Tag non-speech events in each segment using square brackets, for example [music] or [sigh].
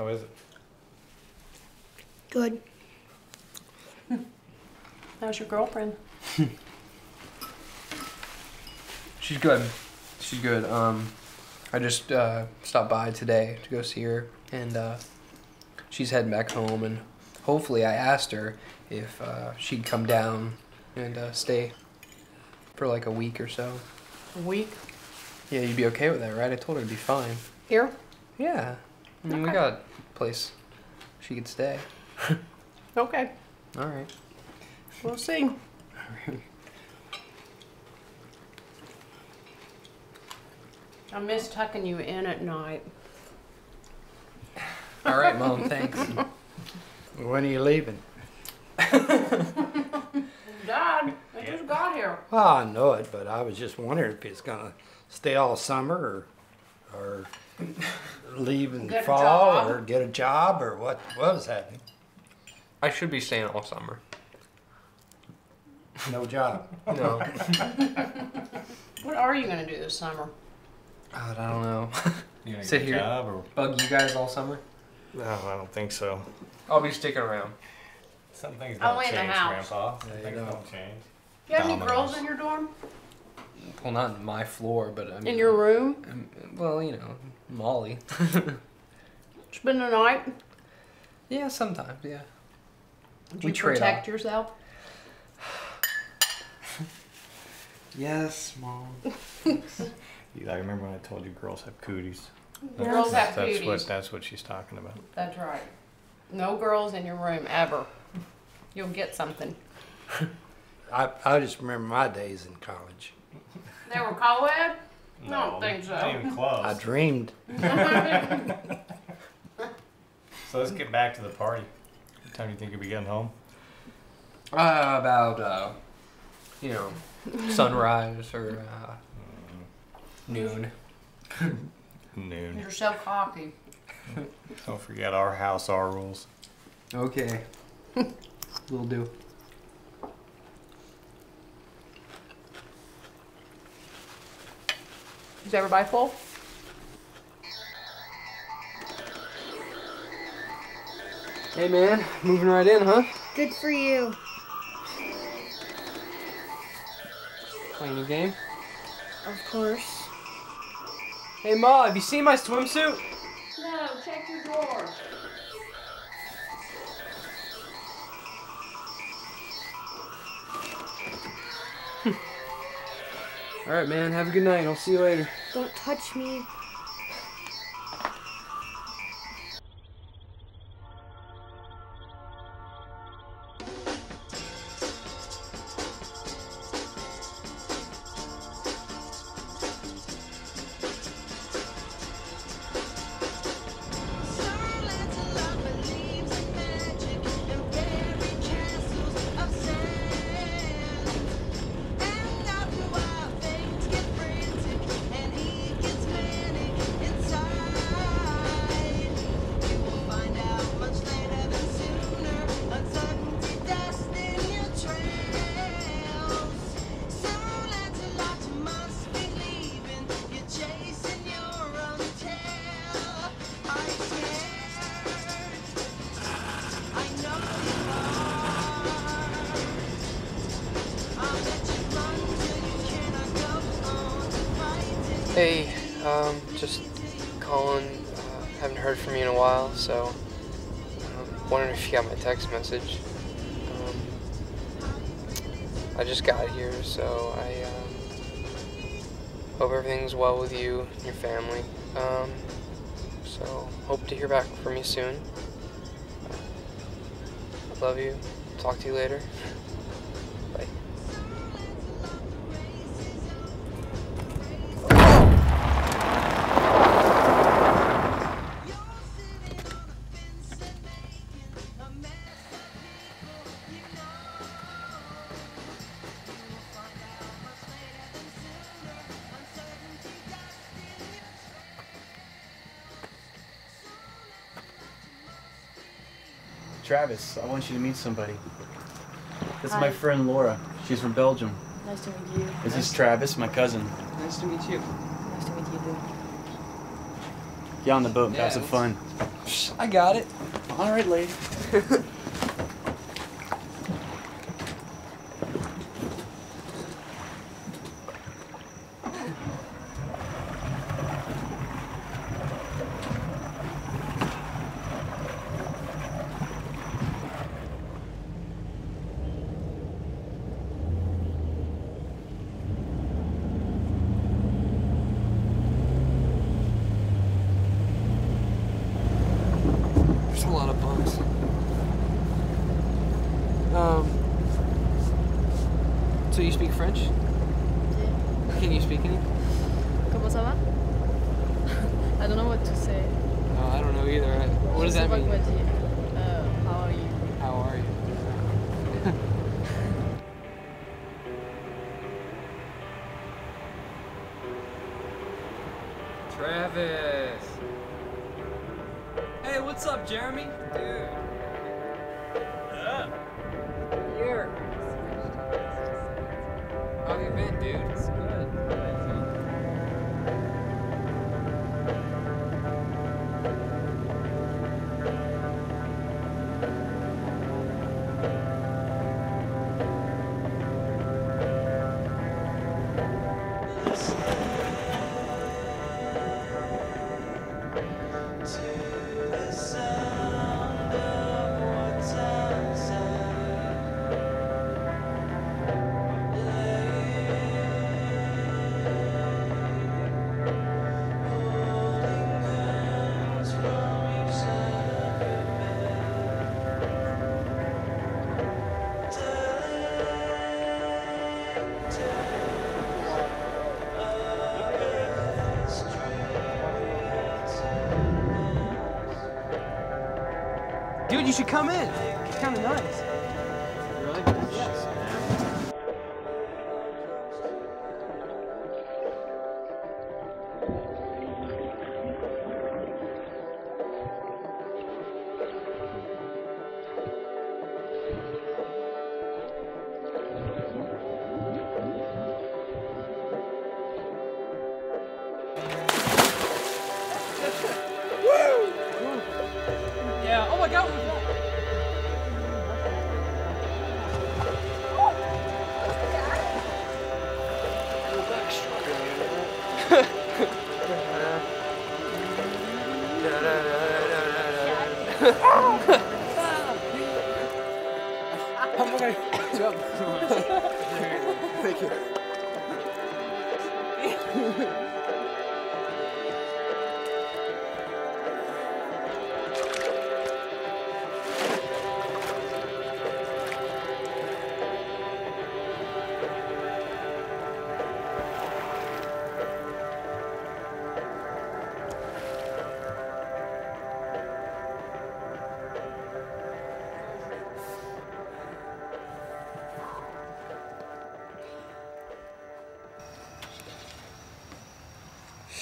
How is it? Good. [laughs] How's your girlfriend? [laughs] She's good. She's good. Um, I just uh, stopped by today to go see her, and uh, she's heading back home. And hopefully, I asked her if uh, she'd come down and uh, stay for like a week or so. A week? Yeah, you'd be okay with that, right? I told her it'd be fine. Here? Yeah. I mean, we got a place she could stay. [laughs] Okay. All right. We'll see. I miss tucking you in at night. All right, Mom. [laughs] Thanks. [laughs] When are you leaving? Dad, I just got here. Well, I know it, but I was just wondering if it's gonna stay all summer or, or leave in the Get fall job. or get a job or what, what was happening? I should be staying all summer. No job. No. [laughs] What are you gonna do this summer? God, I don't know. You gonna [laughs] Sit get a here. job or? Bug you guys all summer? No, I don't think so. I'll be sticking around. Some things don't wait in the change, house. Grandpa. Some Yeah, things don't. don't change. Do you have any girls in your dorm? Well, not in my floor, but I mean, In your room? um, well, you know, Molly. [laughs] Spend the night? yeah, sometimes. Yeah. Do We you trade protect off. yourself? [sighs] Yes, mom. [laughs] You, I remember when I told you girls have cooties. Girls have that's what cooties. that's what she's talking about. That's right. No girls in your room ever. You'll get something. [laughs] I, I just remember my days in college. They were co-ed? I don't think so. Not even close. I dreamed. [laughs] So let's get back to the party. What time do you think you'll be getting home? Uh, about uh, you know, [laughs] sunrise or uh, noon. Noon. You're so cocky. Don't forget our house, our rules. Okay. [laughs] we'll do. Is everybody full? Hey, man, moving right in, huh? Good for you. Playing a game. Of course. Hey, Ma, have you seen my swimsuit? All right, man. Have a good night. I'll see you later. Don't touch me. Message. Um, I just got here, so I um, hope everything's well with you and your family. Um, so hope to hear back from you soon. Love you. Talk to you later. Travis, I want you to meet somebody. This is Hi. my friend Laura. She's from Belgium. Nice to meet you. This is Travis, my cousin. Nice to meet you. Nice to meet you, dude. Get on the boat, have Yeah, some fun. I got it. All right, lady. [laughs]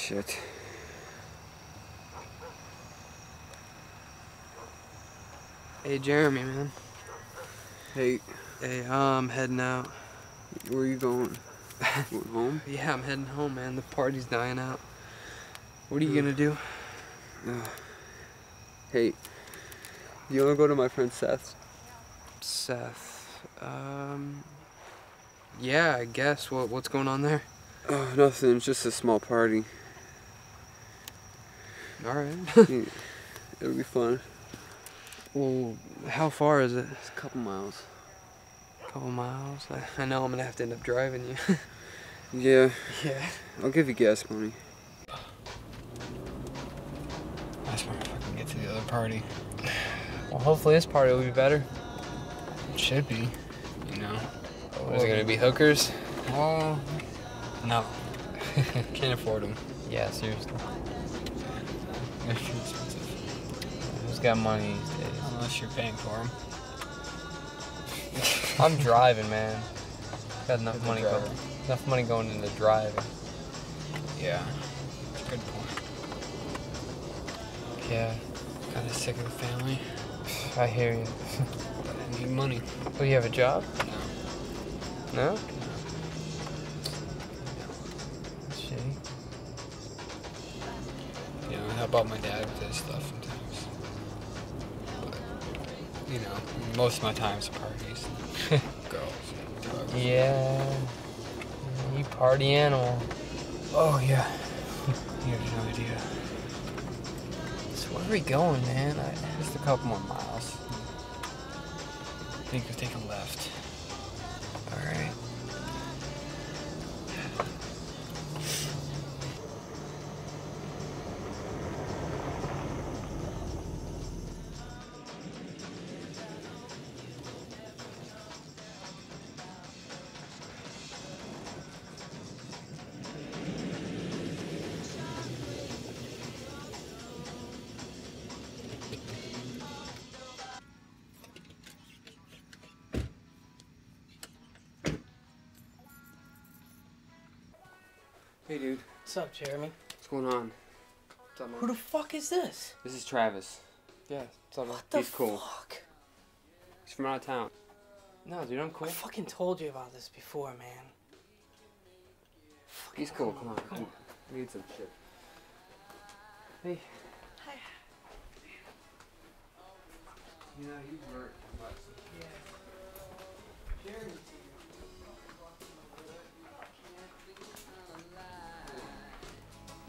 Shit. Hey, Jeremy, man. Hey, Hey, I'm heading out. where you going? [laughs] Going home? Yeah, I'm heading home, man. The party's dying out. What are you hmm. gonna do? Uh, hey, you wanna go to my friend Seth's? Seth. Um. Yeah, I guess. What What's going on there? Oh, nothing. It's just a small party. All right. [laughs] Yeah, It'll be fun. well, how far is it? It's a couple miles. A couple miles. I, I know I'm gonna have to end up driving you. [laughs] Yeah, yeah. I'll give you gas money. Wonder if I can get to the other party. [sighs] Well, hopefully this party will be better. It should be, you know. Is it gonna be hookers? Well, no. [laughs] Can't afford them. Yeah, seriously. Expensive. Who's got money these days? Unless you're paying for them. [laughs] I'm driving, man. Got enough money going. Enough money going into driving. Yeah, good point. Yeah, kind of sick of the family. I hear you. but I need money. Oh, you have a job? No. No? That's shitty. Help out my dad with his stuff sometimes. you know, most of my time's parties. [laughs] Girls. Yeah. You party animal. Oh, yeah. [laughs] You have no idea. So where are we going, man? I, Just a couple more miles. I think we'll take a left. all right. Jeremy? What's going on? What's up, man? Who the fuck is this? This is Travis. Yeah, what's up, man? What the He's cool. fuck? He's from out of town. No, dude, I'm cool. I fucking told you about this before, man. He's cool. Come on. Come on. We need some shit. Hey. Hi. You know, you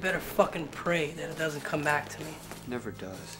better fucking pray that it doesn't come back to me. Never does.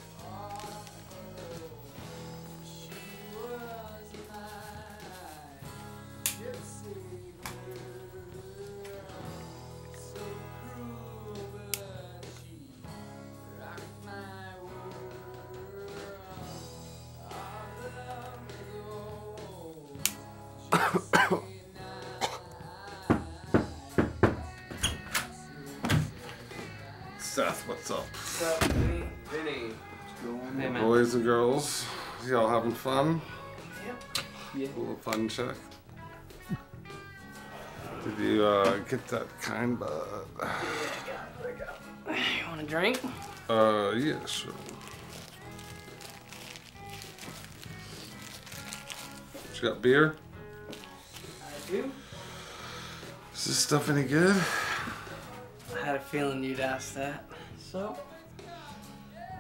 Check. Did you uh, get that kind bud? You want a drink? Uh, yeah, sure. You got beer? I do. Is this stuff any good? I had a feeling you'd ask that. So,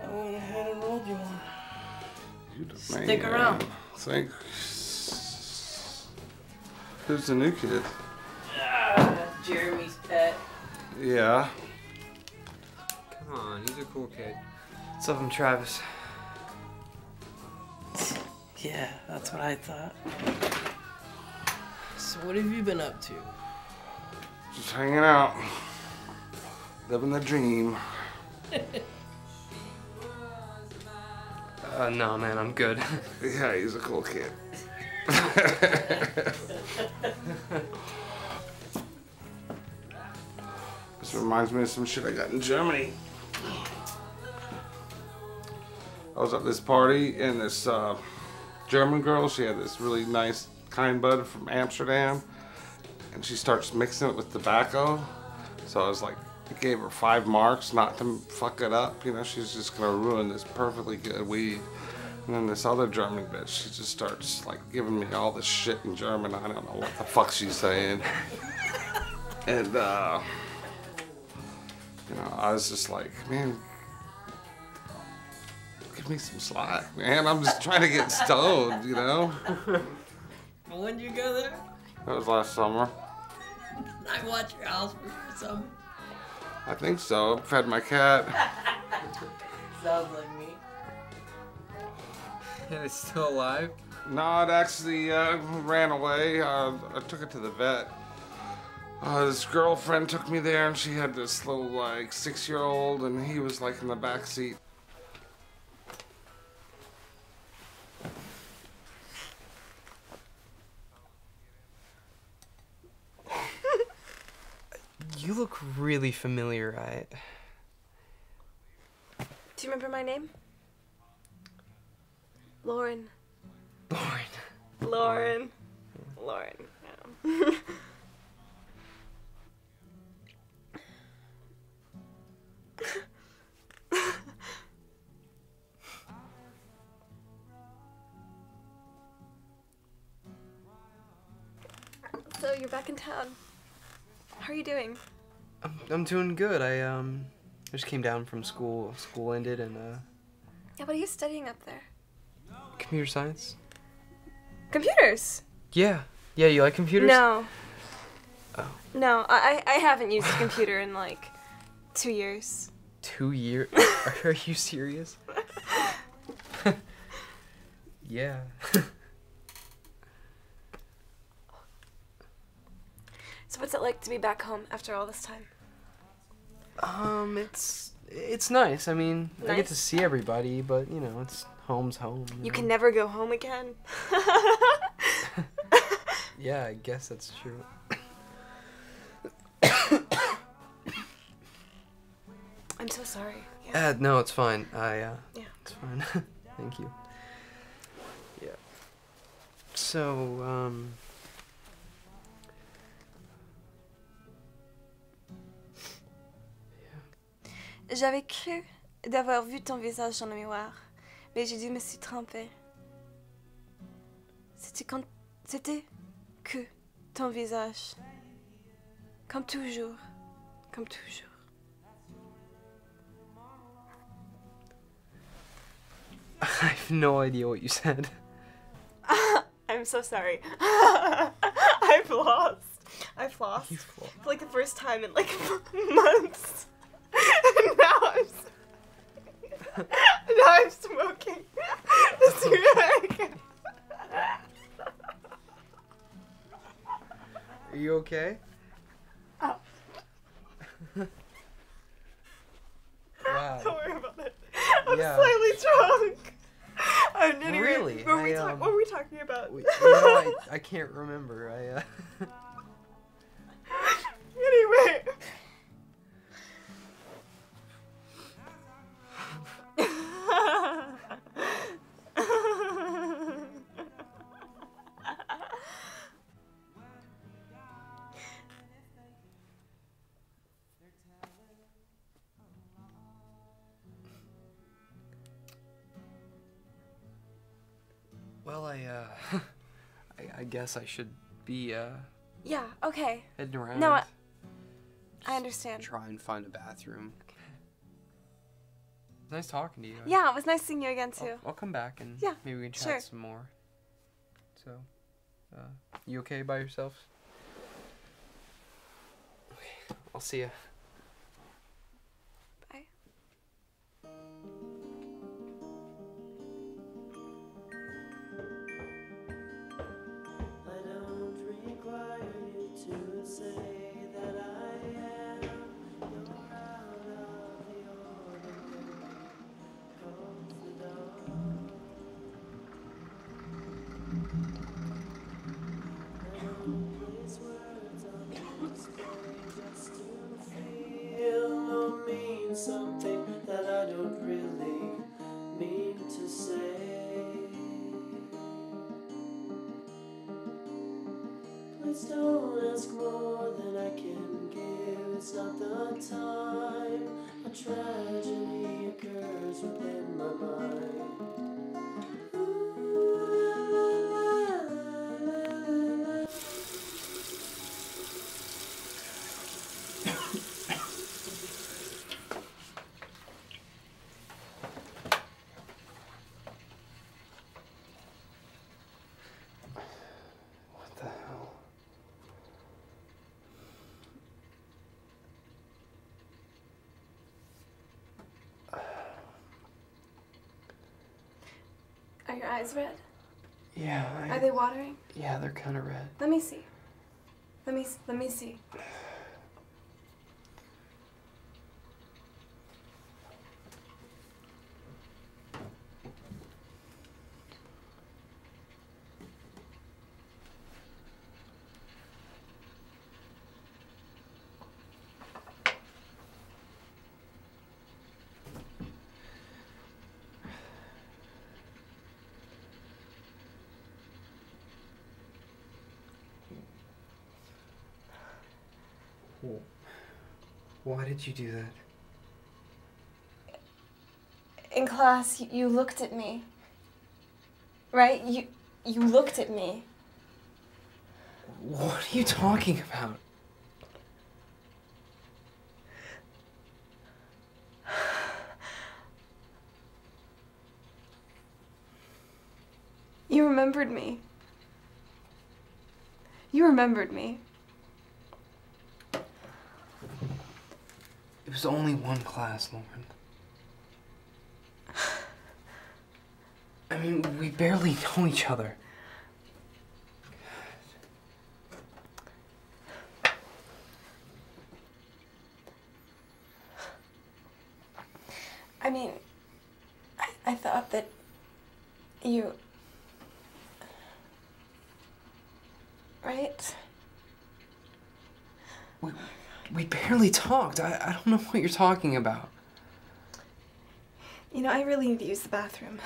I went ahead and rolled you one. Stick man. around. Thank. Who's the new kid? Ah, Jeremy's pet. Yeah. Come on, he's a cool kid. What's up, I'm Travis. Yeah, that's what I thought. So what have you been up to? Just hanging out. Living the dream. [laughs] Uh, no, man, I'm good. [laughs] Yeah, he's a cool kid. [laughs] this reminds me of some shit I got in Germany. I was at this party and this uh, German girl, she had this really nice kind bud from Amsterdam, and she starts mixing it with tobacco. So I was like, I gave her five marks not to fuck it up. You know, she's just gonna ruin this perfectly good weed. And then this other German bitch, she just starts like giving me all this shit in German. I don't know what the fuck she's saying. and uh, you know, I was just like, man, give me some slack, man. I'm just trying to get stoned, you know. [laughs] When did you go there? That was last summer. I watched your house for some. I think so. Fed my cat. [laughs] Sounds like me. And it's still alive? No, it actually uh, ran away. Uh, I took it to the vet. Uh, this girlfriend took me there, and she had this little like six-year-old, and he was like in the back seat. [laughs] You look really familiar. I. Do you remember my name? Lauren. Lauren. Lauren. Lauren. Yeah. so you're back in town. How are you doing? I'm, I'm doing good. I um, I just came down from school. School ended and uh, Yeah, what are you studying up there? Computer science. Computers. Yeah. Yeah. You like computers? No. Oh. No, I I haven't used a computer in like two years. Two years? [laughs] Are you serious? [laughs] yeah. So what's it like to be back home after all this time? Um, it's it's nice. I mean, I get to see everybody, but you know, it's home's home. You know? can never go home again. [laughs] [laughs] Yeah, I guess that's true. I'm so sorry. Yeah. Uh, no, it's fine. I uh, Yeah. it's fine. [laughs] Thank you. Yeah. So, um, Yeah. J'avais cru d'avoir vu ton visage dans le miroir, mais j'ai dû me suis trompée. C'était quand c'était que ton visage. Comme toujours, comme toujours. [laughs] I have no idea what you said. [laughs] I'm so sorry. [laughs] I've lost. I've lost. You've lost. For like the first time in like months. and now I'm. s- now I'm smoking. [laughs] a cigarette. Are you okay? Oh. [laughs] wow. Don't worry about it. I'm Yeah. slightly drunk. [laughs] Anyway, Really? What were, we I, um, what were we talking about? You know, I, I can't remember. I uh, guess I should be uh yeah, okay. heading around. No, I, I understand. Try and find a bathroom. Okay. Nice talking to you. Yeah, it was nice seeing you again too. I'll, I'll come back and Yeah, maybe we can chat sure. some more. So, uh, you okay by yourself? Okay, I'll see you. Your eyes red? Yeah. I, Are they watering? Yeah, they're kind of red. Let me see. Let me let me see. Why did you do that? In class, you, you looked at me. Right? You you looked at me. What are you talking about? You remembered me. You remembered me. Was only one class, Lauren. [sighs] I mean, we barely know each other. I mean, I, I thought that you. Right? We, we talked. I, I don't know what you're talking about. You know, I really need to use the bathroom.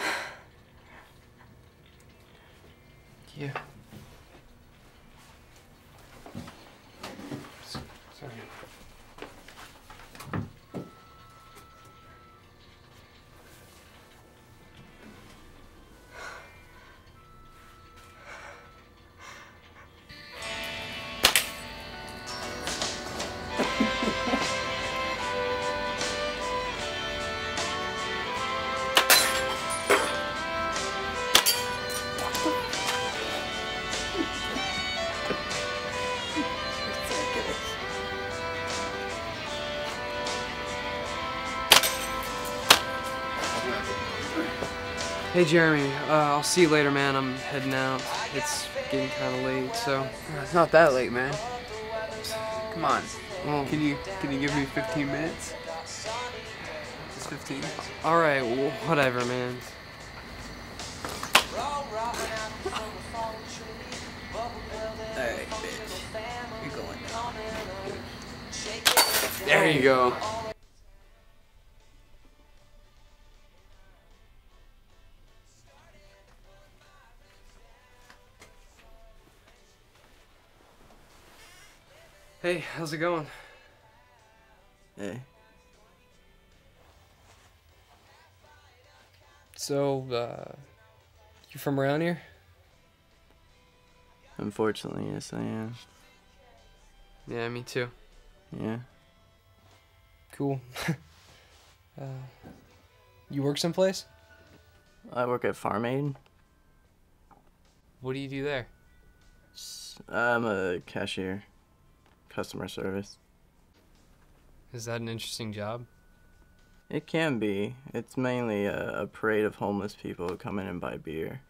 Yeah. Hey Jeremy, uh, I'll see you later, man. I'm heading out. It's getting kind of late, so. It's not that late, man. Come on. Well, Can you can you give me 15 minutes? Just 15. all right, well, whatever, man. Alright, bitch. You're going now. There you go. Hey, how's it going? Hey. So, uh, you from around here? Unfortunately, yes, I am. Yeah, me too. Yeah. Cool. [laughs] uh, you work someplace? I work at Farm Aid. What do you do there? I'm a cashier, customer service. Is that an interesting job? It can be. It's mainly a, a parade of homeless people who come in and buy beer.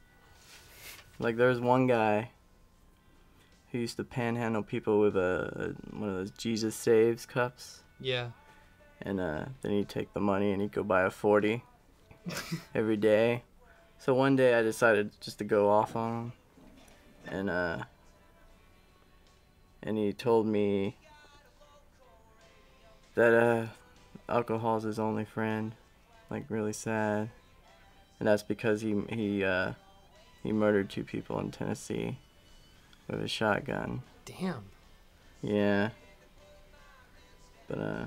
Like there's one guy who used to panhandle people with a, a one of those Jesus Saves cups, Yeah. and uh, then he'd take the money and he'd go buy a forty [laughs] every day. So one day I decided just to go off on him, and uh, and he told me that uh, alcohol's his only friend, like really sad, and that's because he he uh, he murdered two people in Tennessee with a shotgun. Damn. Yeah. But uh,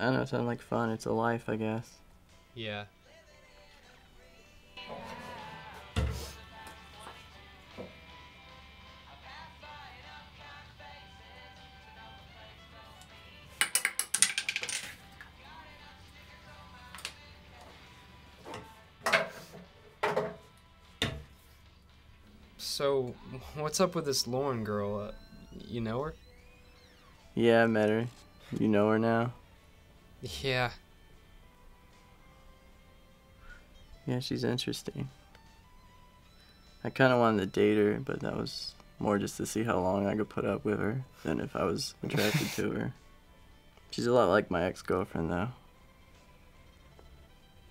I don't know. It sounds like fun. It's a life, I guess. Yeah. So, what's up with this Lauren girl? Uh, you know her? Yeah, I met her. You know her now? Yeah. Yeah, she's interesting. I kind of wanted to date her, but that was more just to see how long I could put up with her than if I was attracted to her. [laughs] She's a lot like my ex girlfriend, though.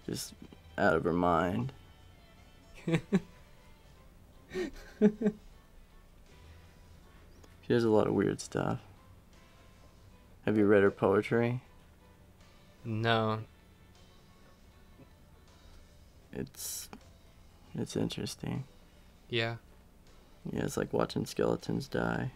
Just out of her mind. [laughs] She does a lot of weird stuff. Have you read her poetry? No. It's it's interesting. Yeah. Yeah, it's like watching skeletons die.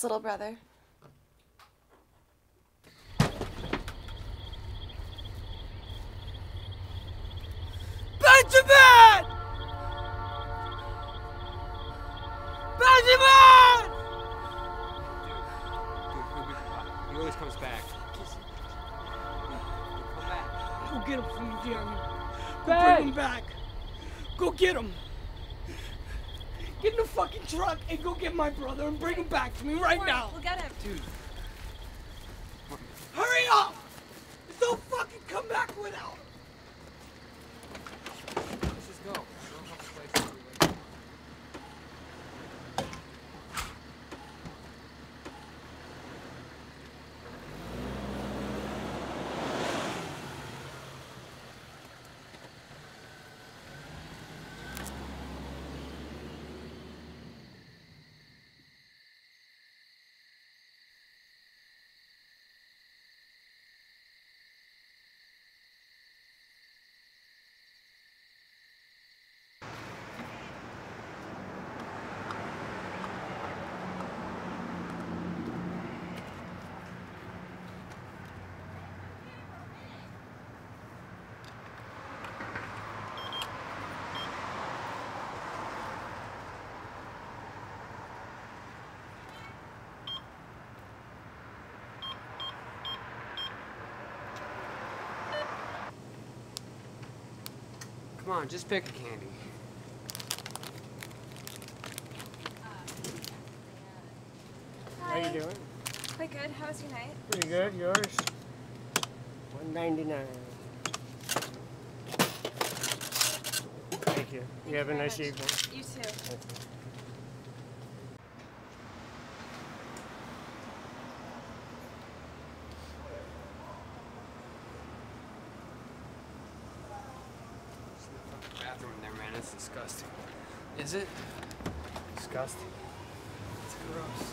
It's Seth's little brother. Benjamin! Benjamin! He always comes back. Go get him for me, Jeremy. Go bring him back. Go get him. Get in the fucking truck and go get my brother and bring him back to me right now. We'll get him. Dude. Hurry up! Don't fucking come back without. Let's just go. Come on, just pick a candy. How you doing? Quite good. How was your night? Pretty good. Yours? One ninety nine. Thank you. You have a nice evening. You too. Bathroom in there, man. It's disgusting. Is it? Disgusting. It's gross.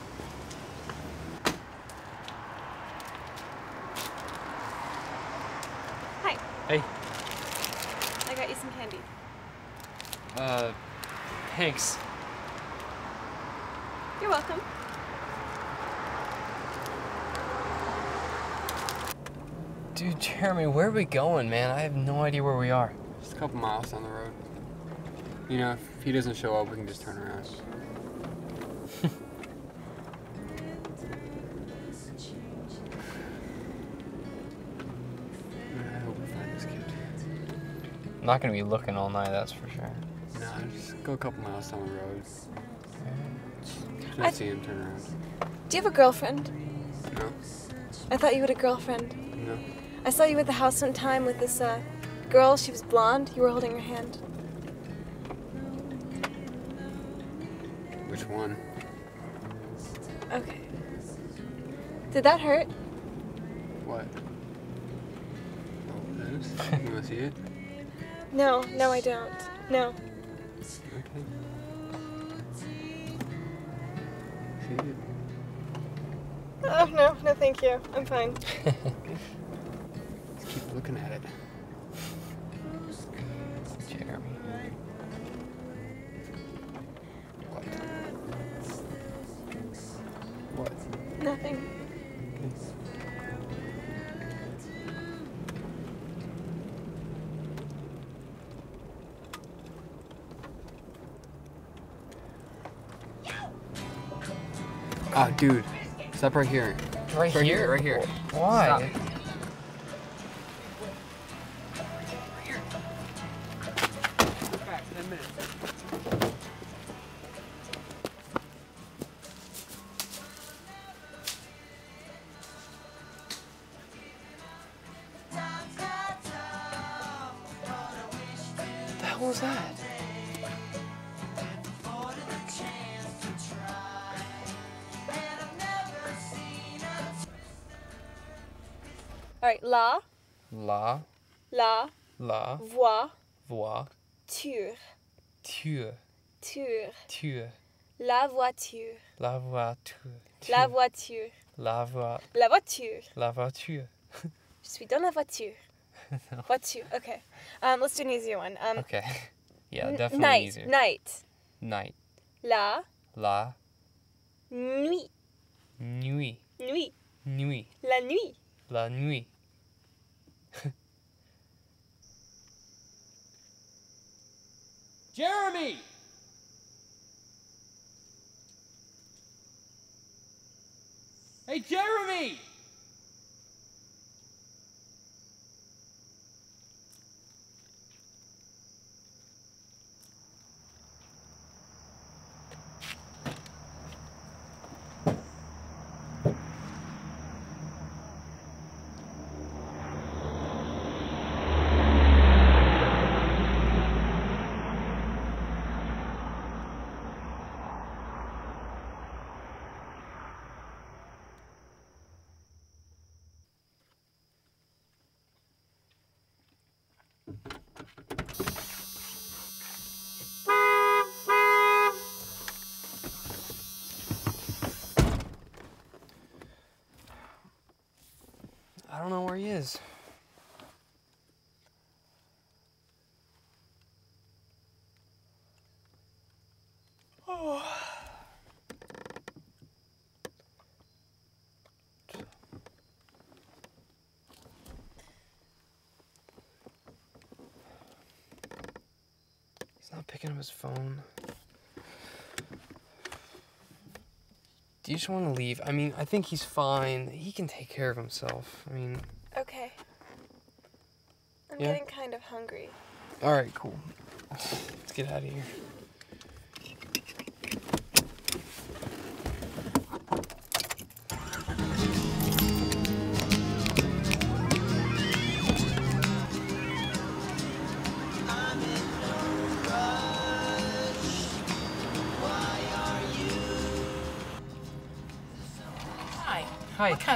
Hi. Hey. I got you some candy. Uh, thanks. You're welcome. Dude, Jeremy, where are we going, man? I have no idea where we are. Just a couple miles down the road. You know, if he doesn't show up, we can just turn around. [laughs] I hope we find this kid. I'm not gonna be looking all night, that's for sure. Nah, just go a couple miles down the road. Just I- see him turn around. Do you have a girlfriend? No, I thought you had a girlfriend. no. I saw you at the house one time with this uh, girl. She was blonde. You were holding her hand. Which one? Okay. Did that hurt? What? Oh, this? [laughs] You wanna see it? No, no, I don't. No. Okay. See it? Oh, no, no, thank you. I'm fine. [laughs] dude. Stop right here. Right Right here? here, right here. Why? Stop. La voiture, la voiture, la voiture, La, vo- La voiture. la voiture. [laughs] Je suis dans la voiture. No. [laughs] Voiture. Okay. Um, let's do an easier one. Um, Okay. [laughs] Yeah, definitely night. easier. Night. Night. La La nuit. nuit. Nuit. Nuit. La nuit. La nuit. Jeremy! Hey, Jeremy! Don't know where he is. He's not picking up his phone. Do you just want to leave? I mean, I think he's fine. He can take care of himself. I mean, Okay. I'm Yeah? getting kind of hungry. all right, cool. Let's get out of here.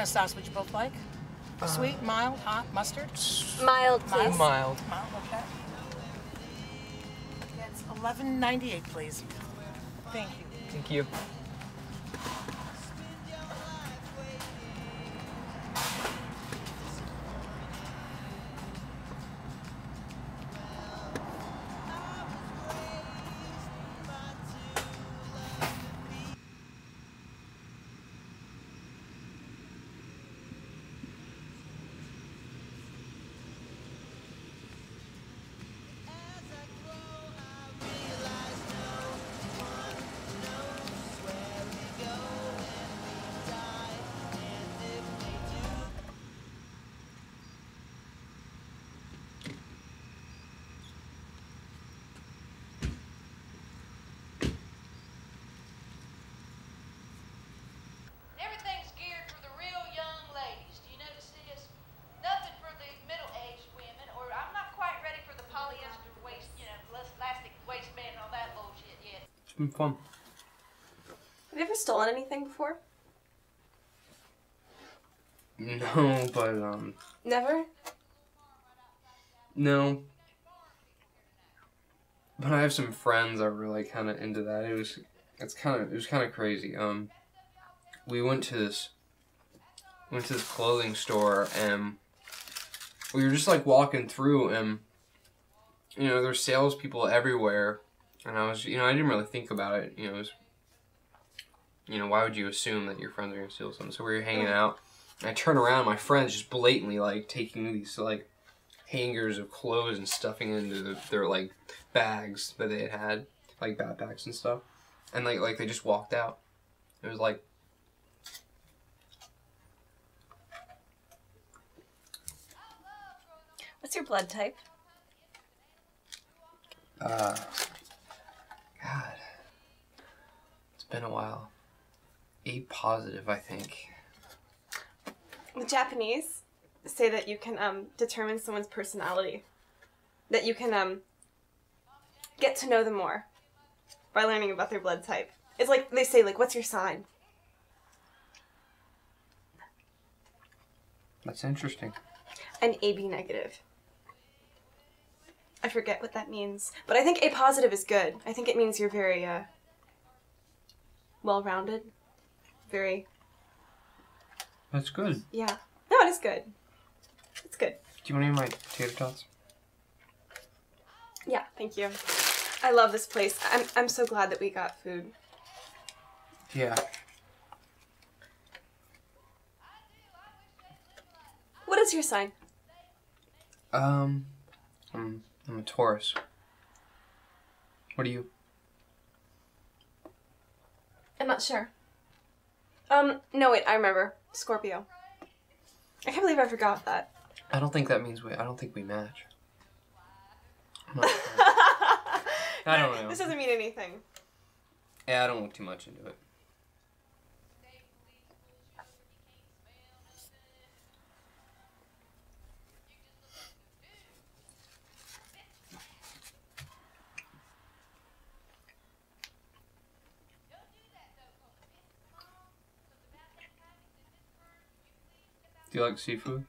Kind of sauce would you both like? Uh, Sweet, mild, hot, mustard? Mild, Mild? please. Mild. Mild, okay. That's eleven ninety-eight, please. Thank you. Thank you. Been fun. Have you ever stolen anything before? No, [laughs] but um, Never? no. But I have some friends that were like kind of into that. It was, it's kind of, it was kind of crazy. Um, we went to this, went to this clothing store and we were just like walking through and, you know, there's salespeople everywhere, and I was, you know, I didn't really think about it. You know, it was, you know, why would you assume that your friends are gonna steal something? So we were hanging out. And I turn around, my friends just blatantly like taking these like hangers of clothes and stuffing into the, their like bags that they had had, like backpacks and stuff, and like like they just walked out. It was like What's your blood type? Uh, God, it's been a while. A positive, I think. The Japanese say that you can um, determine someone's personality. That you can um, get to know them more by learning about their blood type. It's like they say, like, what's your sign? That's interesting. An AB negative. I forget what that means, but I think A positive is good. I think it means you're very uh, well rounded, very That's good. Yeah. No, it is good. It's good. Do you want any of my tater tots? Yeah, thank you. I love this place. I'm I'm so glad that we got food. Yeah. What is your sign? Um, I'm, I'm a Taurus. What are you? I'm not sure. Um, no wait, I remember. Scorpio. I can't believe I forgot that. I don't think that means we. I don't think we match. [laughs] Sure. I don't [laughs] know. This doesn't mean anything. Yeah, I don't look too much into it. Do you like seafood?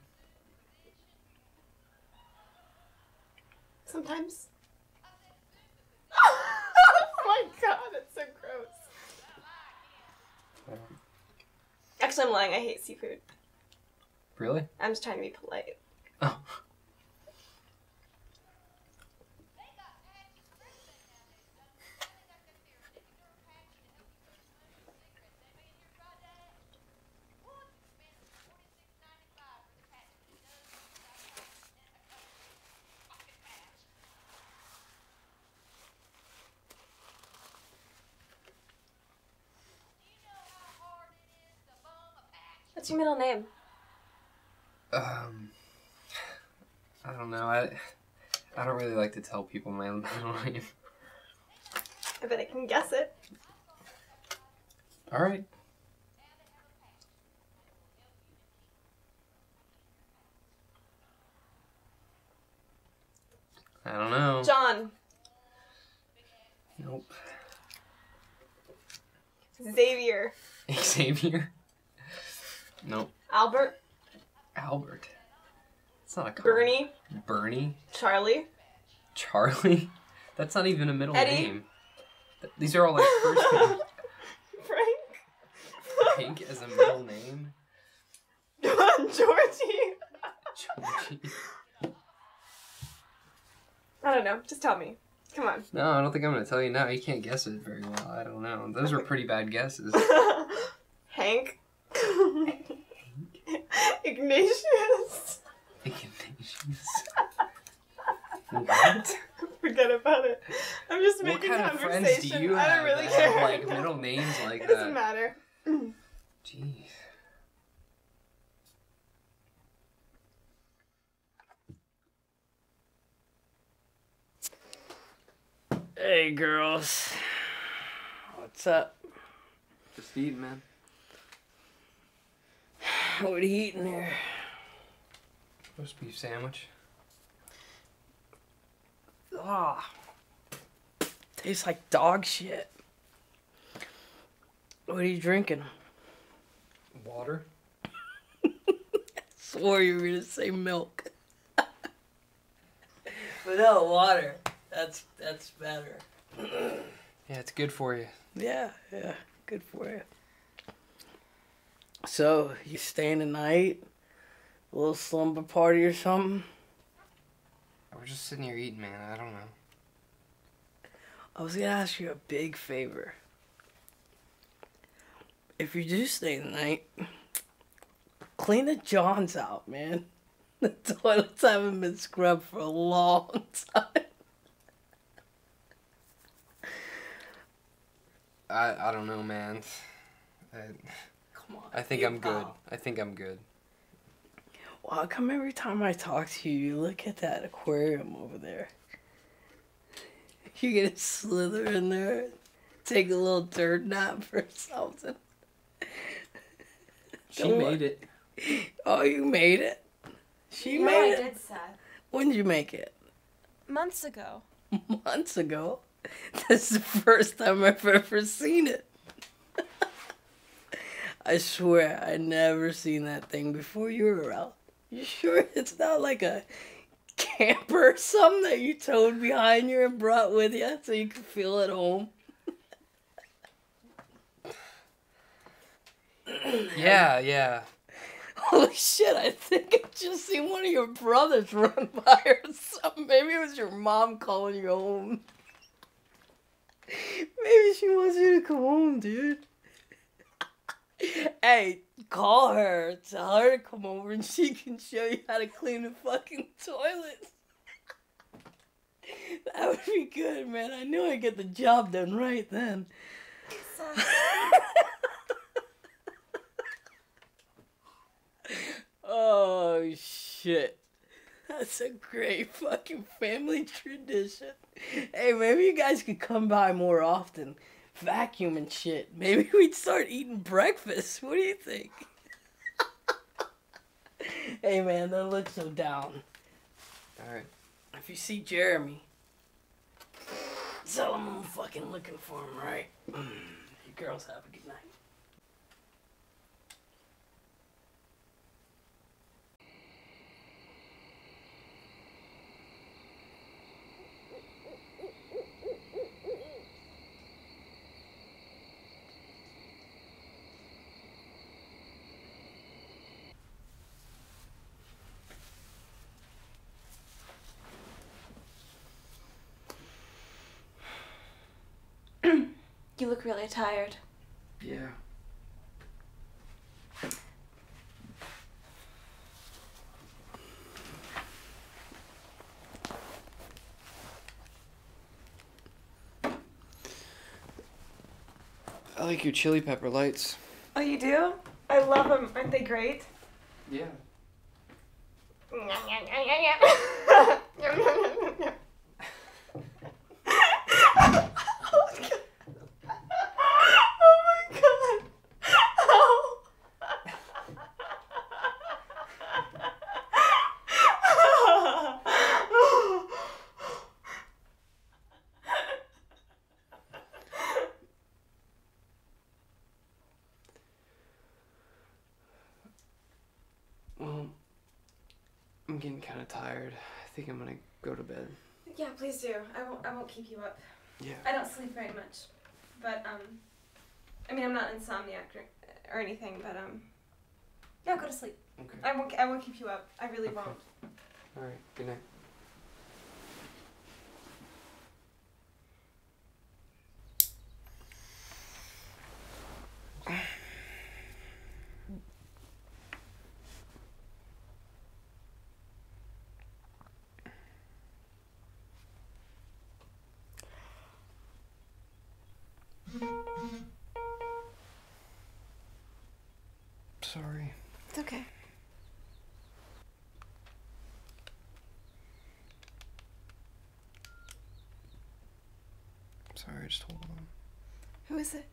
Sometimes. [laughs] oh my god, it's so gross. Actually, I'm lying. I hate seafood. Really? I'm just trying to be polite. Oh. Your middle name? Um, I don't know. I I don't really like to tell people my middle [laughs] name. I bet I can guess it. All right. I don't know. John. Nope. Xavier. [laughs] Xavier. Nope. Albert. Albert. It's not a car. Bernie. Bernie. Charlie. Charlie. [laughs] That's not even a middle Eddie. name. Th- These are all like first names. [laughs] Frank. Frank as a middle name. [laughs] Georgie. Georgie. I don't know. Just tell me. Come on. No, I don't think I'm gonna tell you now. You can't guess it very well. I don't know. Those are pretty bad guesses. Hank. [laughs] Ignatius. Ignatius. [laughs] What? Forget about it. I'm just What making kind of friends conversation. do you I don't really that care. have like middle names [laughs] like it doesn't matter. [clears throat] Jeez. Hey, girls. What's up? Just eating, man. What are you eating here? Roast beef sandwich. Ah. Tastes like dog shit. What are you drinking? Water. [laughs] Swore you were gonna say milk. [laughs] but no, water. That's that's better. Yeah, it's good for you. Yeah, yeah, good for you. So you staying tonight? A little slumber party or something? We're just sitting here eating, man. I don't know. I was gonna ask you a big favor. If you do stay the night, clean the johns out, man. [laughs] The toilets haven't been scrubbed for a long [laughs] time. I I don't know, man. I, Come on. I think I'm good. pal. I think I'm good. Well, how come every time I talk to you, you look at that aquarium over there? You're gonna slither in there, take a little dirt nap or something. She Don't made worry. it. Oh, you made it. She Yeah, made I it. did, Seth. When did you make it? Months ago. [laughs] Months ago. This is the first time I've ever seen it. I swear I never seen that thing before you were around. You sure [laughs] it's not like a camper or something that you towed behind you and brought with you so you could feel at home? [clears throat] Yeah, yeah. Holy shit, I think I just seen one of your brothers [laughs] run by or something. Maybe it was your mom calling you home. [laughs] Maybe she wants you to come home, dude. [laughs] hey, call her. Tell her to come over and she can show you how to clean the fucking toilets. [laughs] that would be good, man. I knew I'd get the job done right then. [laughs] oh shit. That's a great fucking family tradition. Hey, maybe you guys could come by more often. Vacuum and shit. [laughs] Maybe we'd start eating breakfast. What do you think? [laughs] hey man, don't look so down. Alright. If you see Jeremy, tell him I'm fucking looking for him, right? [clears throat] You girls have a good night. You look really tired. Yeah. I like your chili pepper lights. Oh, you do? I love them. Aren't they great? Yeah. [laughs] [laughs] oh my god. Ow. Well, I'm getting kind of tired. I think I'm gonna go to bed. Yeah, please do. I won't. I won't keep you up. Yeah. I don't sleep very much, but um, I mean I'm not insomniac or, or anything, but um, yeah, go to sleep. Okay. I won't. I won't keep you up. I really won't. All right. Good night. Just hold on. Who is it?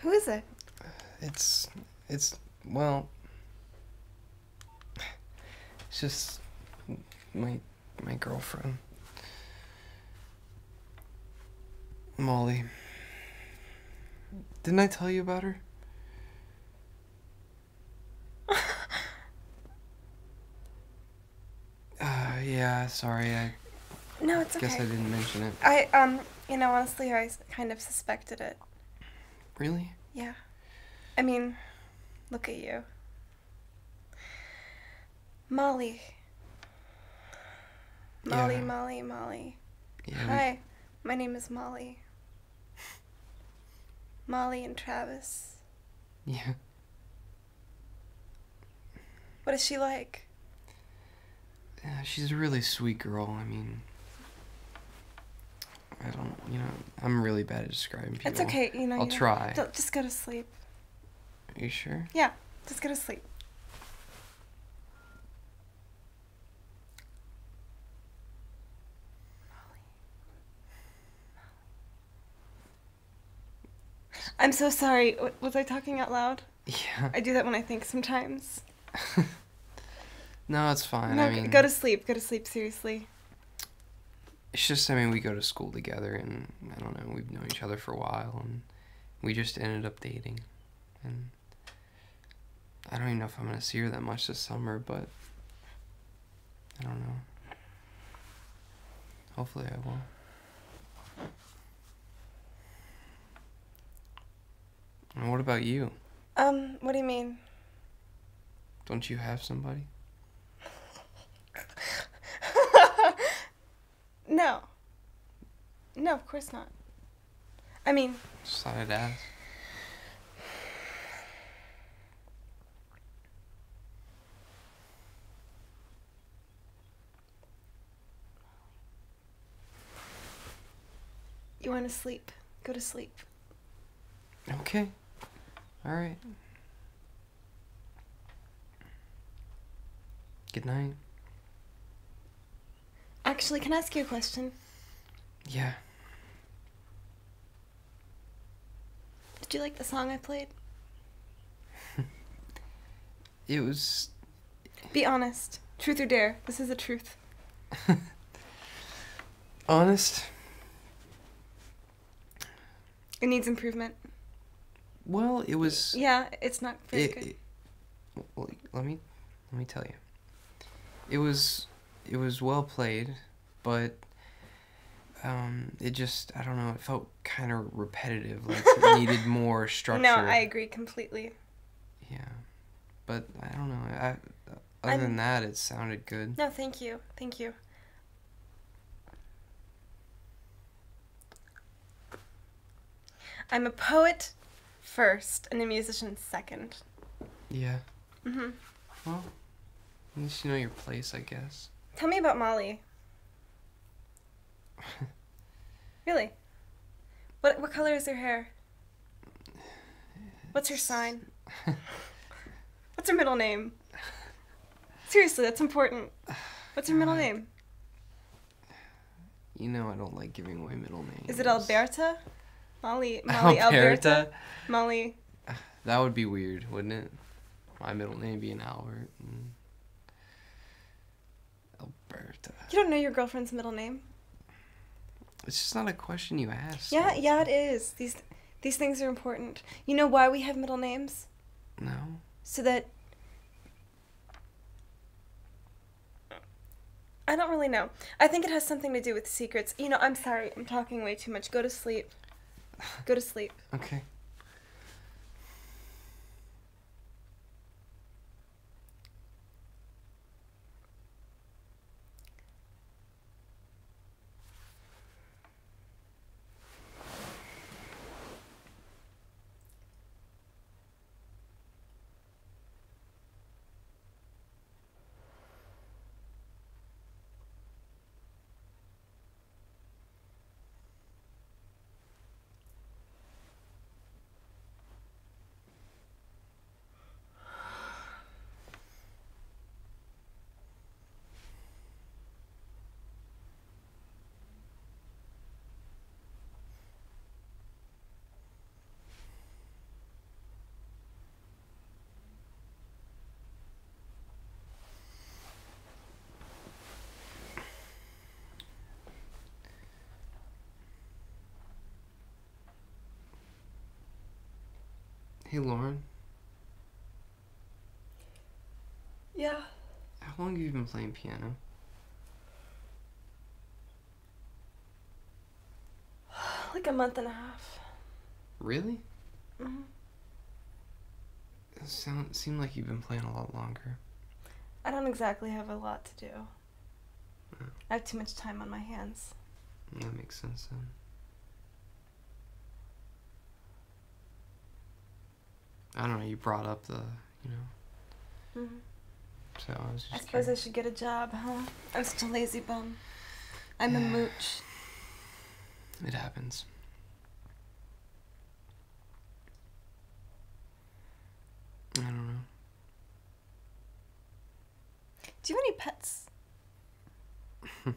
Who is it? It's it's well. It's just my my girlfriend, Molly. Didn't I tell you about her? [laughs] Uh, yeah, sorry. I No, it's guess okay. I didn't mention it. I um, you know, honestly, I kind of suspected it. Really? Yeah. I mean, look at you. Molly. Molly, Yeah. Molly, Molly. Yeah, we- Hi, my name is Molly. Molly and Travis. Yeah. What is she like? Yeah, she's a really sweet girl. I mean, I don't, you know, I'm really bad at describing people. It's okay, you know. I'll you try. don't- just go to sleep. Are you sure? Yeah, just go to sleep. I'm so sorry. Was I talking out loud? Yeah. I do that when I think sometimes. [laughs] No, it's fine. no, I mean, go to sleep. Go to sleep, seriously. It's just, I mean, we go to school together, and I don't know, we've known each other for a while, and we just ended up dating, and I don't even know if I'm gonna see her that much this summer, but I don't know. Hopefully, I will. And what about you? Um, what do you mean? Don't you have somebody? No. No, of course not. I mean, Just thought I'd ask. you want to sleep. Go to sleep. Okay. All right. Good night. Actually, can I ask you a question? Yeah. Did you like the song I played? [laughs] It was Be honest. Truth or dare. This is the truth. [laughs] honest. It needs improvement. Well, it was. Yeah, it's not very It, good. it- well, let me let me tell you. It was it was well played, but um, it just I don't know. It felt kind of repetitive. [laughs] Like it needed more structure. No, I agree completely. Yeah, but I don't know. I, other I'm- than that, it sounded good. No, thank you. Thank you. I'm a poet first and a musician second. Yeah. hmm Well, at least you know your place, I guess. Tell me about Molly. [laughs] really? What what color is her hair? What's her sign? [laughs] What's her middle name? Seriously, that's important. What's her middle name? You know I don't like giving away middle names. Is it Alberta? Molly Molly Alberta? Alberta? Molly That would be weird, wouldn't it? My middle name being Albert. Alberta. You don't know your girlfriend's middle name? It's just not a question you ask. Yeah, yeah, it is. These these things are important. You know why we have middle names? No. So that I don't really know. I think it has something to do with secrets. You know, I'm sorry. I'm talking way too much. Go to sleep. Go to sleep. Okay. Hey, Lauren. Yeah. How long have you been playing piano? [sighs] Like a month and a half. Really? hmm It sound seemed like you've been playing a lot longer. I don't exactly have a lot to do. I have too much time on my hands. That makes sense then. I don't know. You brought up the, you know. hmm So I was Just I suppose I should get a job, huh? I'm such a lazy bum. I'm a [sighs] mooch. It happens. I don't know. Do you have any pets? [laughs]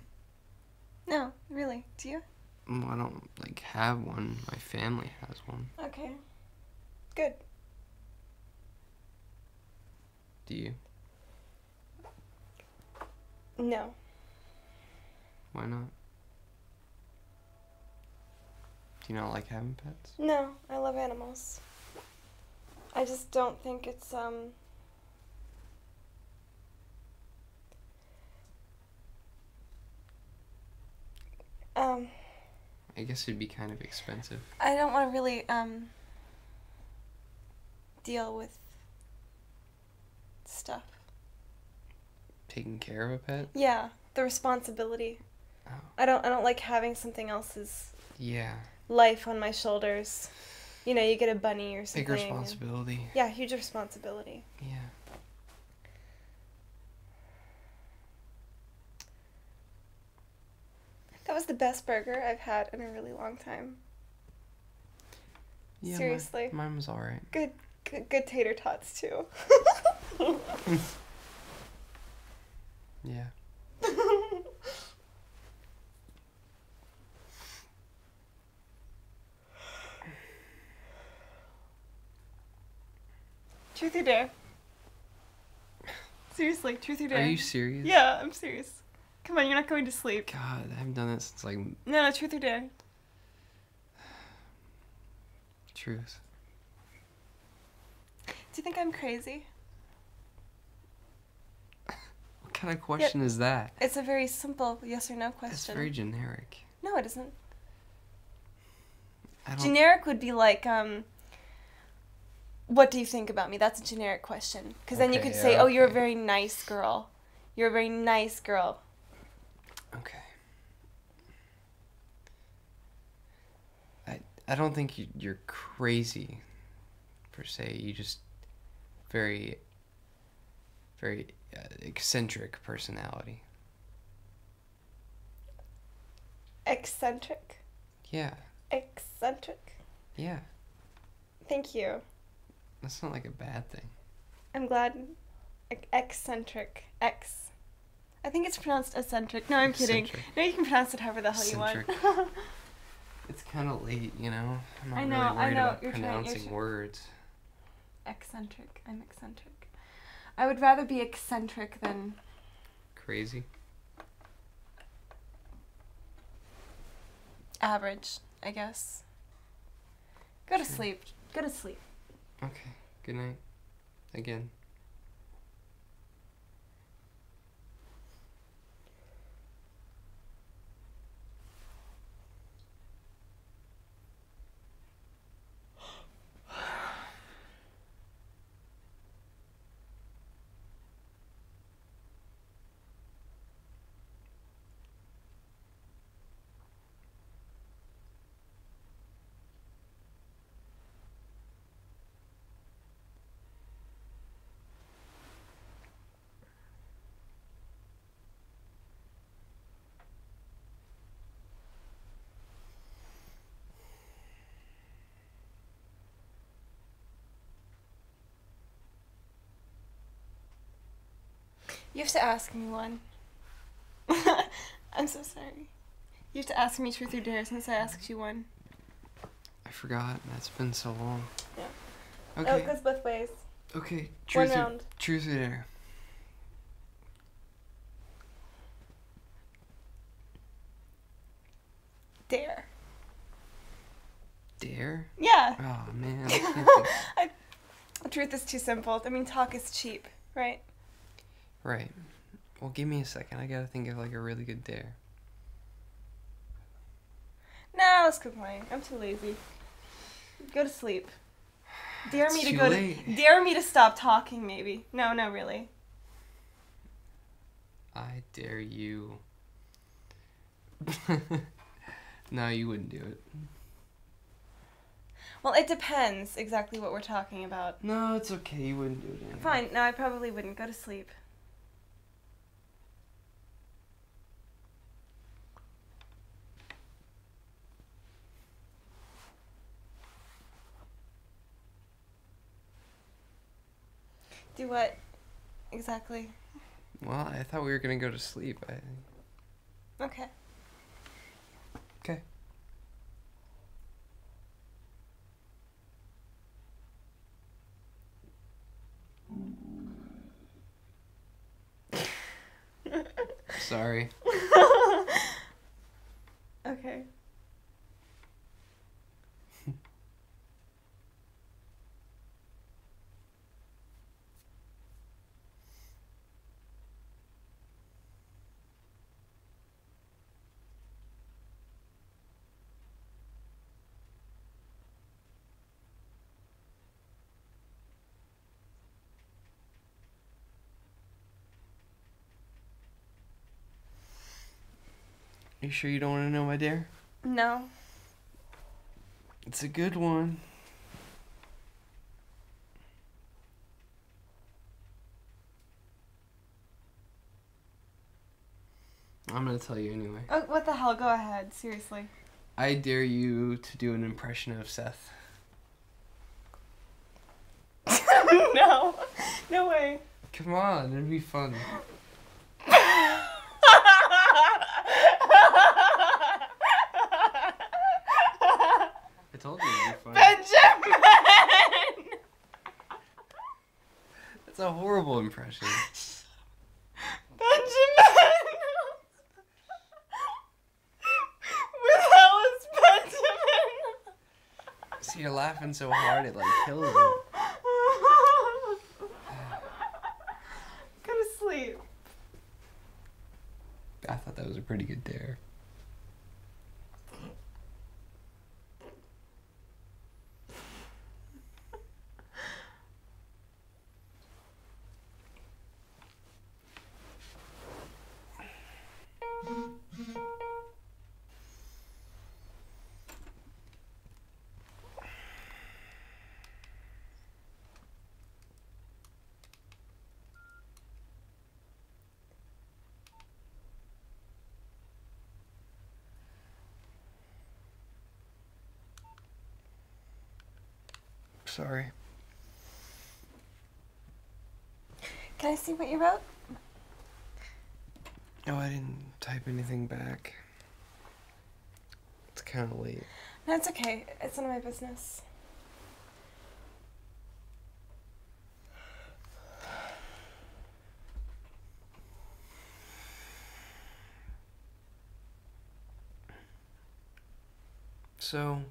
no, really. Do you? Well, I don't like have one. My family has one. Okay. Good. Do you? No. Why not? Do you not like having pets? No, I love animals. I just don't think it's um um I guess it'd be kind of expensive. I don't want to really um deal with stuff. Taking care of a pet? Yeah, the responsibility. Oh. I don't I don't like having something else's Yeah. life on my shoulders. You know, you get a bunny or something. Big and- responsibility. Yeah, huge responsibility. Yeah. That was the best burger I've had in a really long time. Yeah, Seriously. mine was alright. Good, good, good tater tots too. [laughs] Yeah. truth or dare? Seriously, truth or dare? Are you serious? Yeah, I'm serious. Come on, you're not going to sleep. God, I haven't done it since like No, no, truth or dare. [sighs] truth. Do you think I'm crazy? What kind of question is that? It's a very simple yes or no question. It's very generic. No, it isn't. I don't. Generic would be like, um, what do you think about me? That's a generic question. Because then you Okay, could say, yeah, oh, you're a very nice girl. You're a very nice girl. Okay. I I don't think you, you're crazy, per se. You just very, very uh, eccentric personality. Eccentric. Yeah, Eccentric. yeah. Thank you. That's not like a bad thing. I'm glad. Ec- Eccentric. X. I think it's pronounced eccentric. No, I'm kidding. No, you can pronounce it however the hell you want. [laughs] It's kind of late, you know. I'm not I know, really I worried know, about you're trying- pronouncing tr- words. Eccentric. I'm eccentric. I would rather be eccentric than Crazy. average, I guess. Go to sleep. Go to sleep. Okay. Good night. Again. You have to ask me one. [laughs] I'm so sorry. You have to ask me truth or dare since I asked you one. I forgot. That's been so long. Yeah. Okay. Oh, it goes both ways. Okay. One Truth or, round. truth or dare? Dare. Dare? Yeah. Oh man. [laughs] I, truth is too simple. I mean, talk is cheap, right? Right. Well, give me a second. I gotta think of like a really good dare. No, let's mine. I'm too lazy. Go to sleep. [sighs] Dare me It's to go late. to. Dare me to stop talking, maybe. No, no, really. I dare you. [laughs] no, you wouldn't do it. Well, it depends exactly what we're talking about. No, it's okay. You wouldn't do it anyway. Fine. No, I probably wouldn't. Go to sleep. Do what? Exactly. Well, I thought we were gonna go to sleep. I... Okay. Okay. [laughs] Sorry. okay. You sure you don't want to know, my dear? No. It's a good one. I'm gonna tell you anyway. Oh, what the hell? Go ahead. Seriously. I dare you to do an impression of Seth. [laughs] no. No way. Come on, it'd be fun. I told you it'd be fun. Benjamin! That's a horrible impression. [laughs] Benjamin! Where the hell is Benjamin? See, you're laughing so hard it like kills me. Go to sleep. I thought that was a pretty good dare. Sorry. Can I see what you wrote? No, I didn't type anything back. It's kind of late. No, it's okay. It's none of my business. So,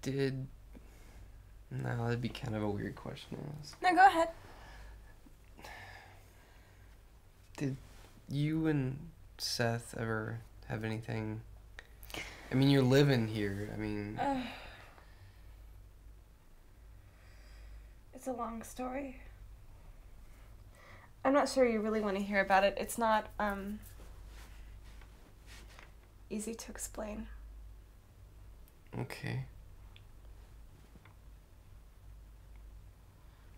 did. No, that'd be kind of a weird question to ask. No, go ahead. Did you and Seth ever have anything? I mean, you're living here. I mean, Uh, [sighs] it's a long story. I'm not sure you really want to hear about it. It's not um easy to explain. okay.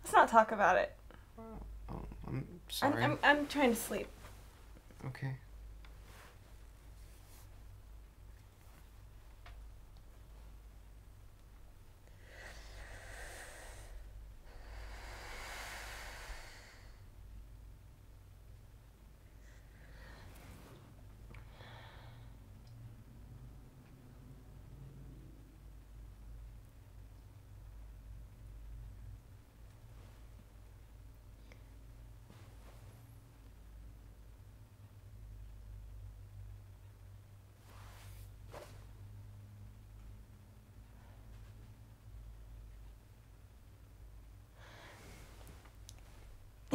Let's not talk about it. I'm I'm, sorry. I'm I'm trying to sleep. Okay.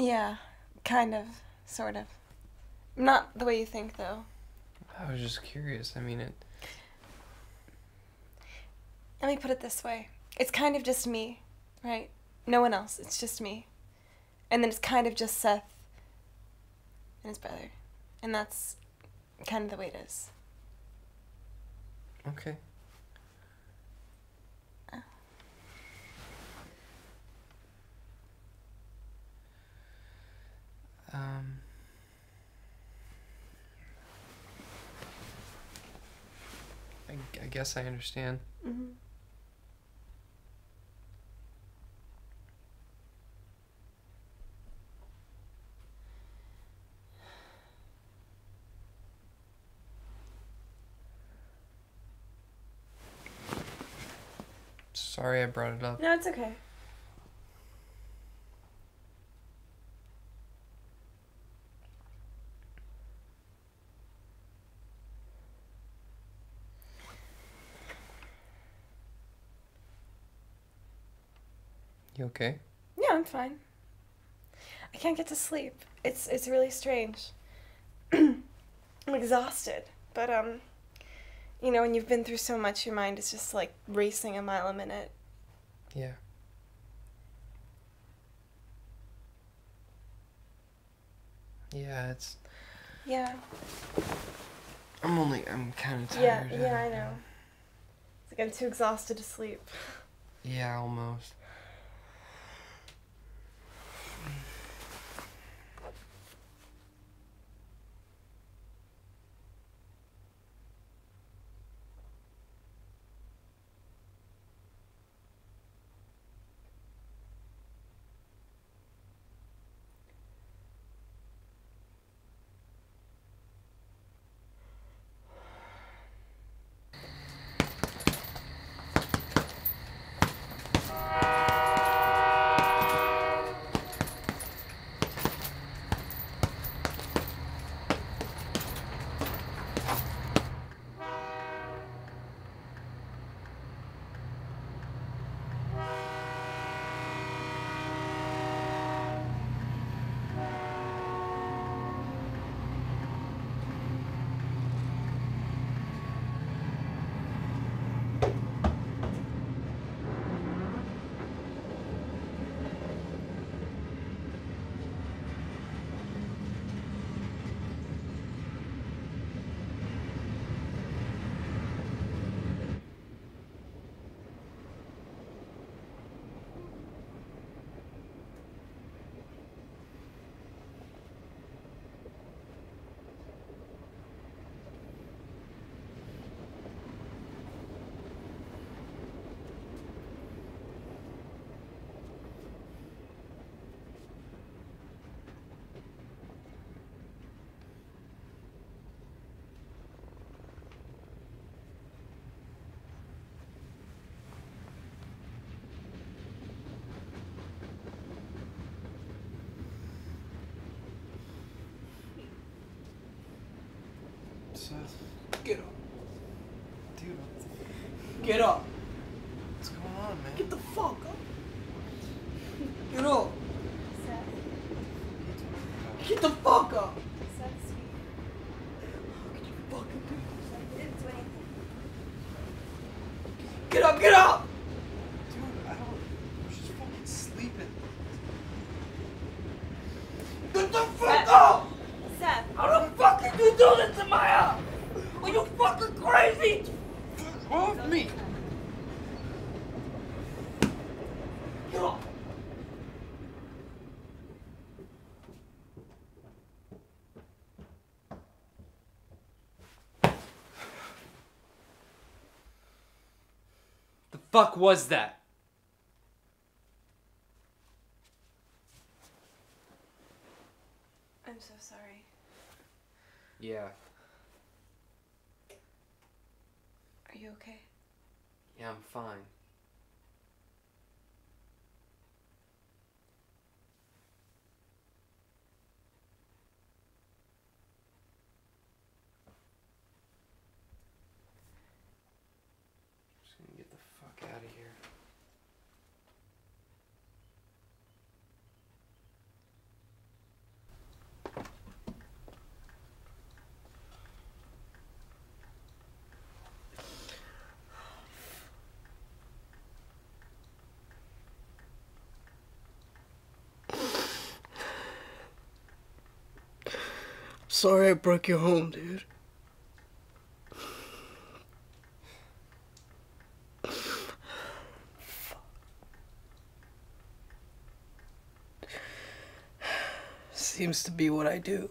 Yeah, kind of, sort of. Not the way you think, though. I was just curious. I mean, it. Let me put it this way it's kind of just me, right? No one else. It's just me. And then it's kind of just Seth and his brother. And that's kind of the way it is. Okay. Um. I, I guess I understand. Mm-hmm. Sorry I brought it up. No, it's okay. You okay? Yeah, I'm fine. I can't get to sleep. It's it's really strange. [clears throat] I'm exhausted, but um, you know, when you've been through so much, your mind is just like racing a mile a minute. Yeah. Yeah, it's Yeah. I'm only. I'm kind of Yeah, tired. yeah, I know. It's like I'm too exhausted to sleep. [laughs] Yeah, almost. Get up. dude, Get up. what's going on, man? Get the fuck up. Get up. Get the fuck up. Get up, get up! Dude, I don't. I'm just fucking sleeping. Get the fuck up! Seth. How the fuck did you do this to my house? Are you fucking crazy? What's wrong with me? Get up. The fuck was that? I'm so sorry. Yeah. Are you okay? Yeah, I'm fine. Just gonna get the fuck out of here. Sorry I broke your home, dude. Seems to be what I do.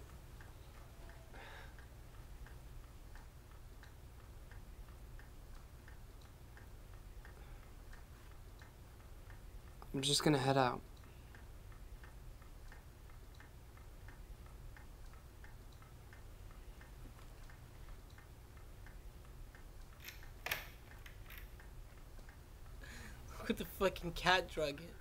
I'm just gonna head out. Look at the fucking cat drug it.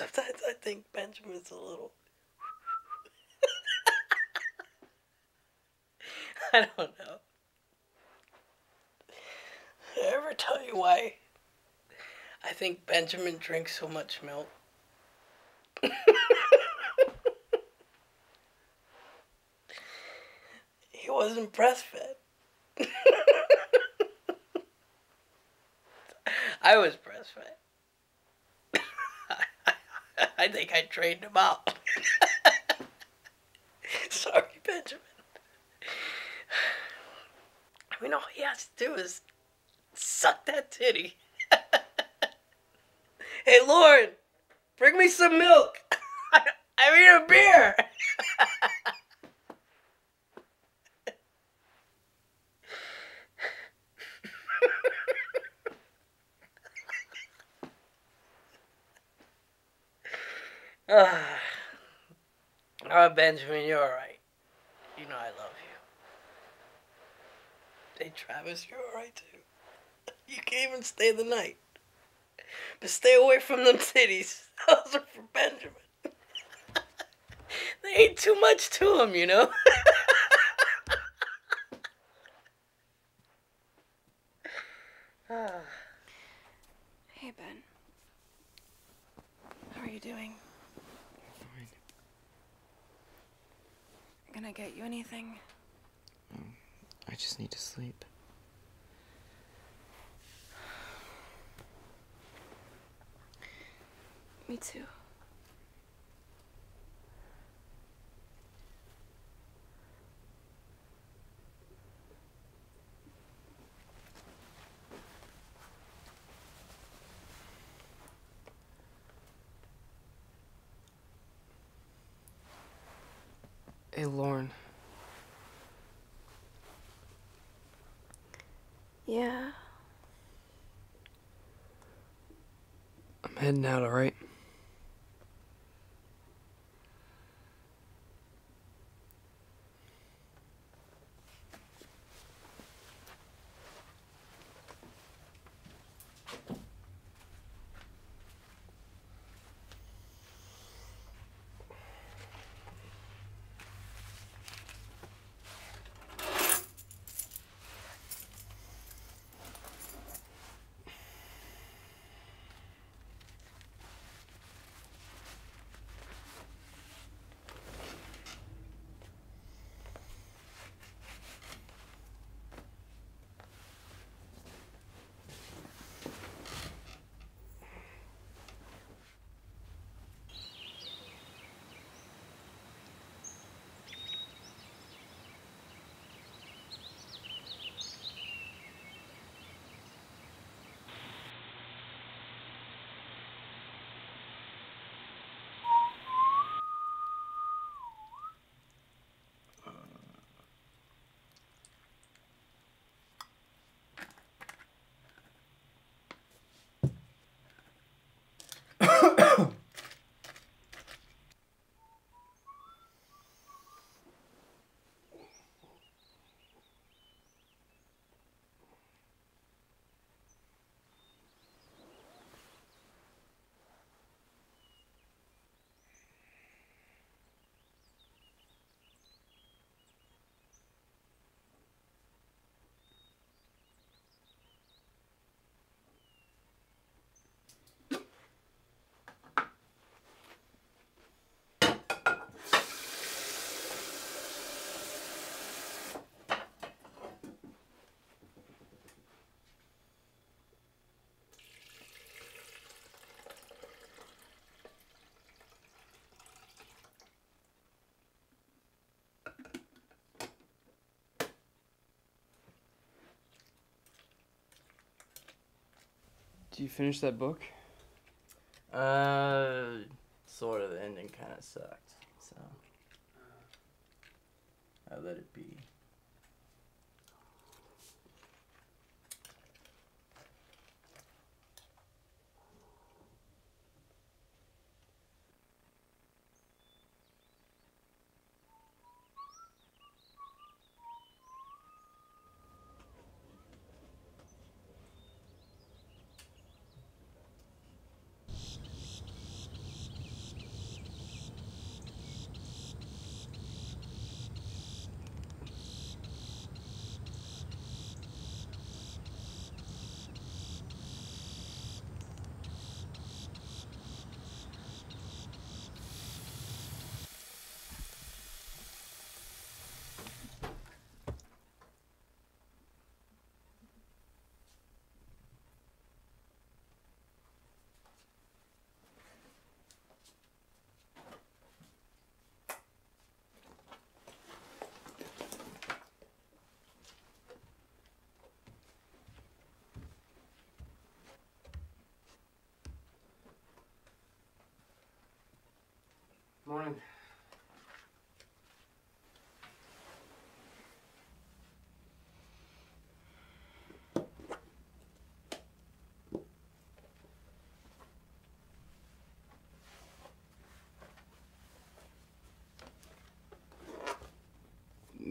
Sometimes I think Benjamin's a little. [laughs] I don't know. Did I ever tell you why I think Benjamin drinks so much milk? [laughs] he wasn't breastfed. [laughs] I was breastfed. I think I trained him out. [laughs] Sorry, Benjamin. I mean, all he has to do is suck that titty. [laughs] hey, Lauren, bring me some milk. [laughs] I, mean, a beer. Ah. oh, Benjamin, you're alright. You know I love you. Hey, Travis, you're alright too. [laughs] You can't even stay the night. But stay away from them titties. [laughs] Those are for Benjamin. [laughs] they ain't too much to him, you know? Ah. Hey, Ben. How are you doing? Can I get you anything? I just need to sleep. Too. Hey, Lauren. Yeah. I'm heading out, alright? Do you finish that book? Uh, sort of. The ending kind of sucked, so I let it be. morning.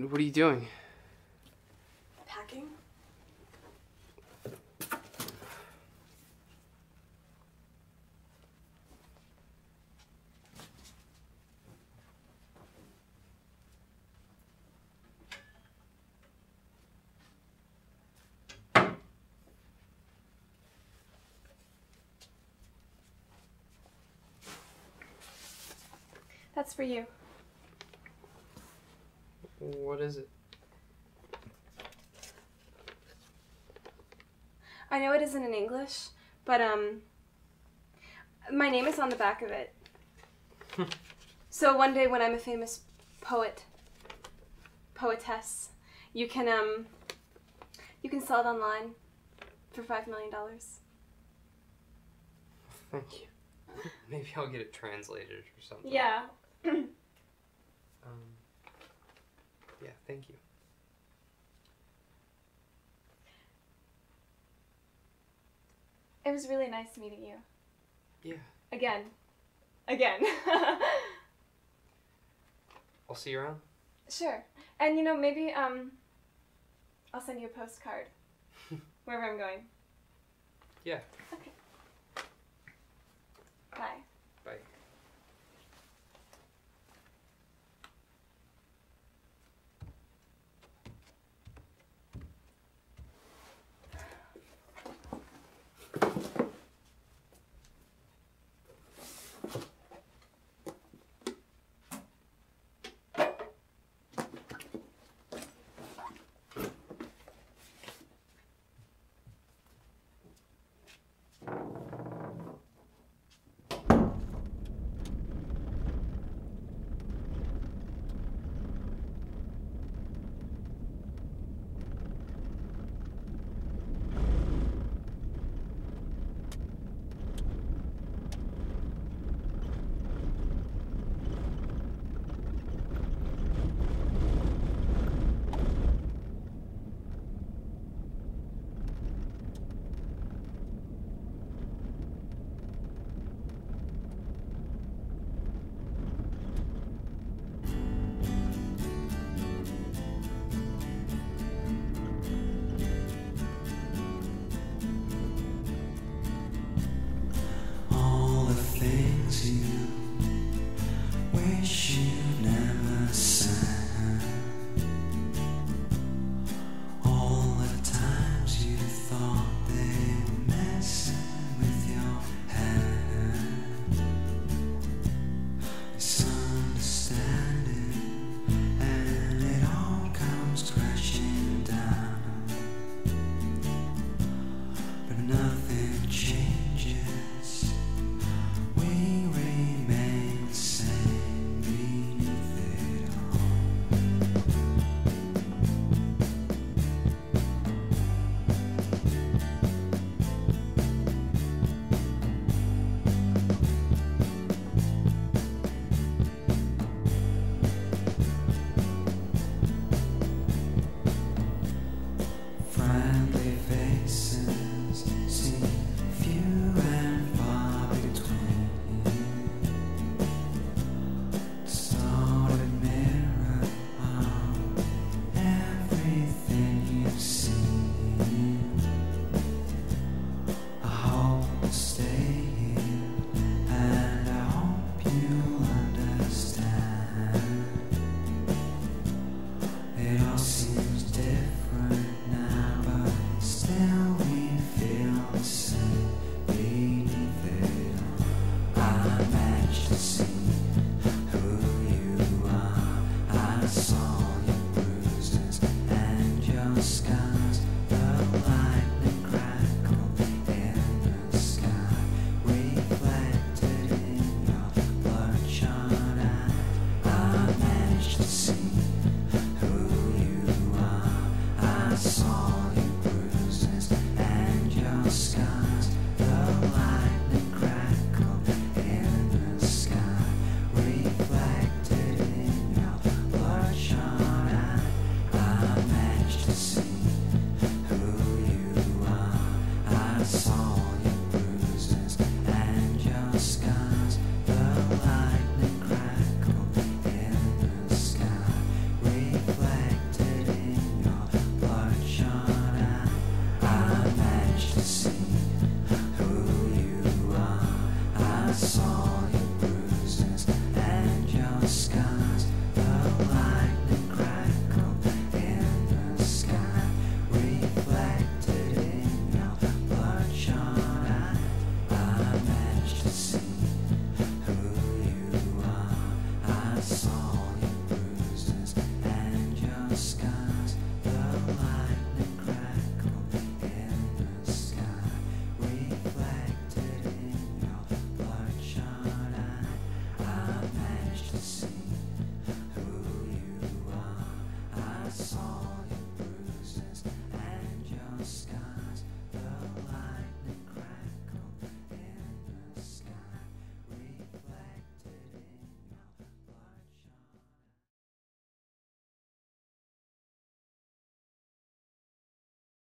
What are you doing? For you. What is it? I know it isn't in English, but um my name is on the back of it. [laughs] so one day when I'm a famous poet poetess, you can um you can sell it online for 5 million dollars. Thank you. [laughs] Maybe I'll get it translated or something. Yeah. [coughs] Um, yeah, thank you. It was really nice meeting you. Yeah. Again. Again. [laughs] I'll see you around. sure. And you know, maybe um I'll send you a postcard [laughs] wherever I'm going. Yeah. Okay. Bye.